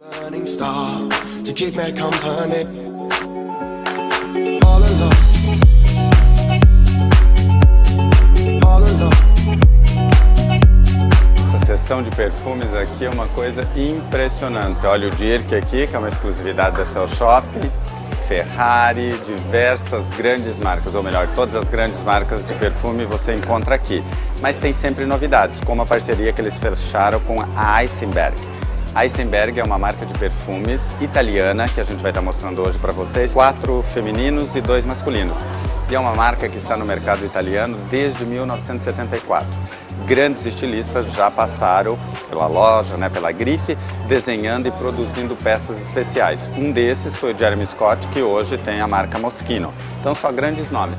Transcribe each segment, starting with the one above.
Burning star to keep me company. All alone. Essa seção de perfumes aqui é uma coisa impressionante. Olha o Dirk aqui, que é uma exclusividade da Cell Shop. Ferrari, diversas grandes marcas, ou melhor, todas as grandes marcas de perfume você encontra aqui. Mas tem sempre novidades, como a parceria que eles fecharam com a Eisenberg. A Eisenberg é uma marca de perfumes italiana que a gente vai estar mostrando hoje para vocês. Quatro femininos e dois masculinos. E é uma marca que está no mercado italiano desde 1974 grandes estilistas já passaram pela loja, né, pela grife, desenhando e produzindo peças especiais. Um desses foi o Jeremy Scott, que hoje tem a marca Moschino. Então, só grandes nomes.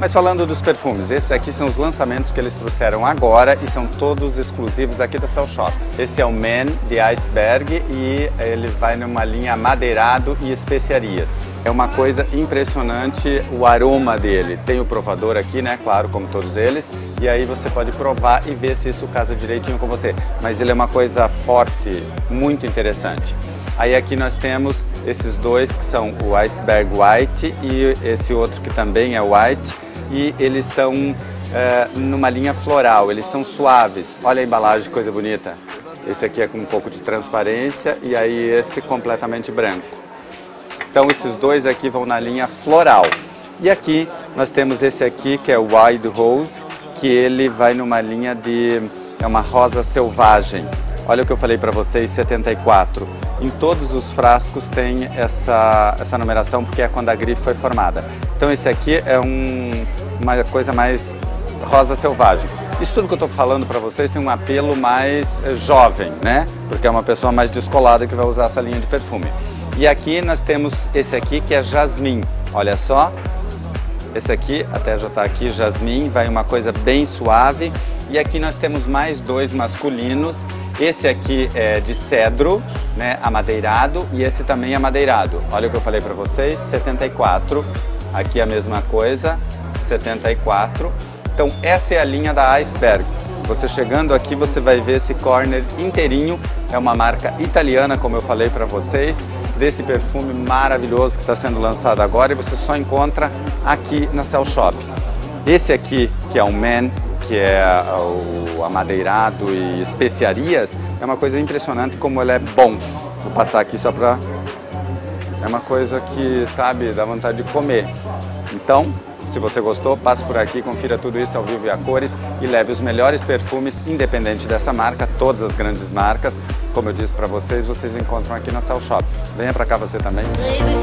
Mas falando dos perfumes, esses aqui são os lançamentos que eles trouxeram agora e são todos exclusivos aqui da Cell Shop. Esse é o Man de Iceberg e ele vai numa linha madeirado e especiarias. É uma coisa impressionante o aroma dele. Tem o provador aqui, né? Claro, como todos eles. E aí você pode provar e ver se isso casa direitinho com você. Mas ele é uma coisa forte, muito interessante. Aí aqui nós temos esses dois que são o Iceberg White e esse outro que também é White e eles são é, numa linha floral, eles são suaves. Olha a embalagem, coisa bonita. Esse aqui é com um pouco de transparência e aí esse completamente branco. Então esses dois aqui vão na linha floral. E aqui nós temos esse aqui que é o Wild Rose, que ele vai numa linha de é uma rosa selvagem. Olha o que eu falei para vocês, 74. Em todos os frascos tem essa, essa numeração porque é quando a grife foi formada. Então esse aqui é um, uma coisa mais rosa selvagem. Isso tudo que eu estou falando para vocês tem um apelo mais eh, jovem, né? Porque é uma pessoa mais descolada que vai usar essa linha de perfume. E aqui nós temos esse aqui que é jasmim. Olha só, esse aqui até já está aqui, jasmim, vai uma coisa bem suave. E aqui nós temos mais dois masculinos. Esse aqui é de cedro, né, amadeirado, e esse também é amadeirado. Olha o que eu falei para vocês, 74 Aqui a mesma coisa, 74. Então essa é a linha da Iceberg. Você chegando aqui, você vai ver esse corner inteirinho. É uma marca italiana, como eu falei para vocês, desse perfume maravilhoso que está sendo lançado agora e você só encontra aqui na Cell Shop. Esse aqui, que é o Man, que é o amadeirado e especiarias, é uma coisa impressionante como ele é bom. Vou passar aqui só para é uma coisa que, sabe, dá vontade de comer. Então, se você gostou, passe por aqui, confira tudo isso ao vivo e a cores e leve os melhores perfumes, independente dessa marca, todas as grandes marcas. Como eu disse para vocês, vocês encontram aqui na Cell Shop. Venha para cá você também. Baby,